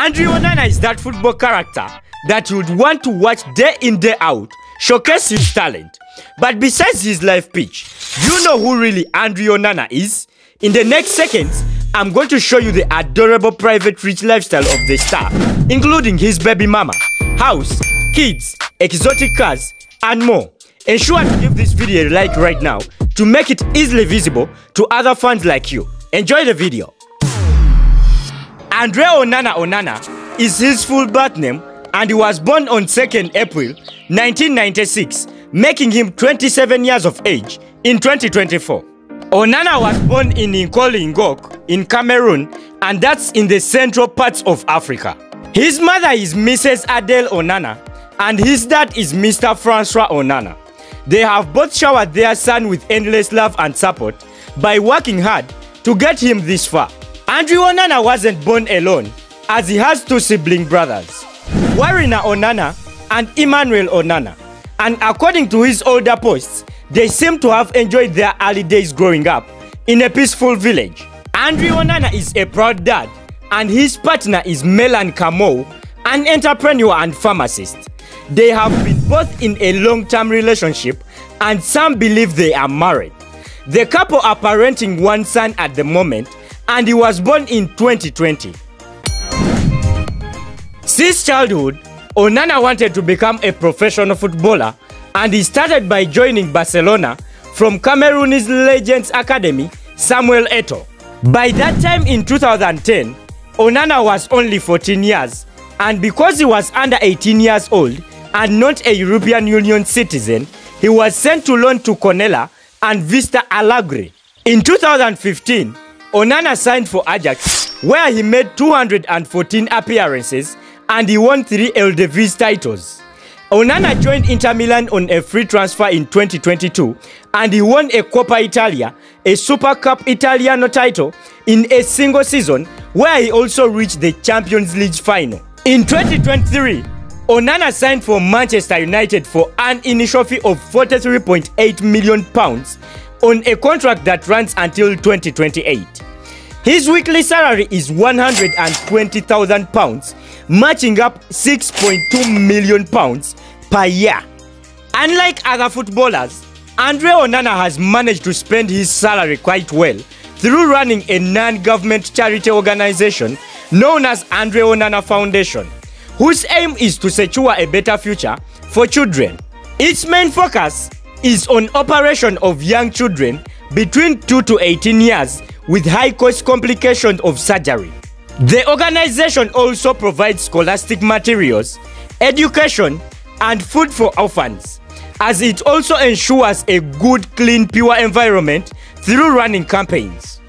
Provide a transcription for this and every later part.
Andre Onana is that football character that you'd want to watch day in day out, showcase his talent. But besides his live pitch, you know who really Andre Onana is? In the next seconds, I'm going to show you the adorable private rich lifestyle of the star, including his baby mama, house, kids, exotic cars, and more. Ensure to give this video a like right now to make it easily visible to other fans like you. Enjoy the video. Andre Onana Onana is his full birth name and he was born on 2nd April 1996, making him 27 years of age in 2024. Onana was born in Nkoli Ngok in Cameroon and that's in the central parts of Africa. His mother is Mrs. Adele Onana and his dad is Mr. Francois Onana. They have both showered their son with endless love and support by working hard to get him this far. Andre Onana wasn't born alone as he has two sibling brothers, Warina Onana and Emmanuel Onana. And according to his older posts, they seem to have enjoyed their early days growing up in a peaceful village. Andrew Onana is a proud dad and his partner is Melan Kamo, an entrepreneur and pharmacist. They have been both in a long-term relationship and some believe they are married. The couple are parenting one son at the moment and he was born in 2020. Since childhood, Onana wanted to become a professional footballer and he started by joining Barcelona from Cameroon's Legends Academy, Samuel Eto'o. By that time in 2010, Onana was only 14 years and because he was under 18 years old and not a European Union citizen, he was sent to loan to Cornella and Vista Alegre. In 2015, Onana signed for Ajax, where he made 214 appearances and he won three Eredivisie titles. Onana joined Inter Milan on a free transfer in 2022 and he won a Coppa Italia, a Super Cup Italiano title in a single season where he also reached the Champions League final. In 2023, Onana signed for Manchester United for an initial fee of 43.8 million pounds on a contract that runs until 2028. His weekly salary is 120,000 pounds, matching up 6.2 million pounds per year. Unlike other footballers, Andre Onana has managed to spend his salary quite well through running a non-government charity organization known as Andre Onana Foundation, whose aim is to secure a better future for children. Its main focus is on operation of young children between 2 to 18 years with high cost complications of surgery. The organization also provides scholastic materials, education, and food for orphans, as it also ensures a good, clean, pure environment through running campaigns.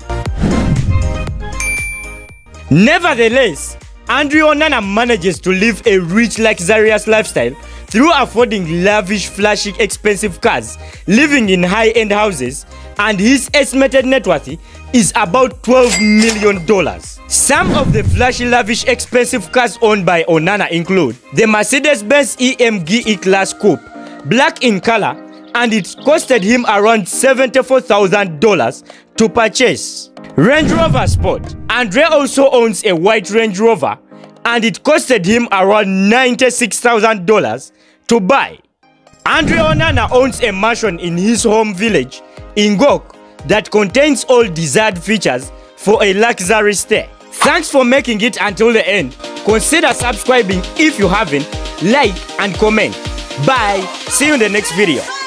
Nevertheless, Andre Onana manages to live a rich, luxurious lifestyle through affording lavish, flashy, expensive cars, living in high-end houses, and his estimated net worth is about $12 million. Some of the flashy, lavish, expensive cars owned by Onana include the Mercedes-Benz AMG E-Class Coupe, black in color, and it costed him around $74,000 to purchase. Range Rover Sport. Andre also owns a white Range Rover and it costed him around $96,000 to buy. Andre Onana owns a mansion in his home village, Ngok, that contains all desired features for a luxury stay. Thanks for making it until the end. Consider subscribing if you haven't, like and comment. Bye. See you in the next video.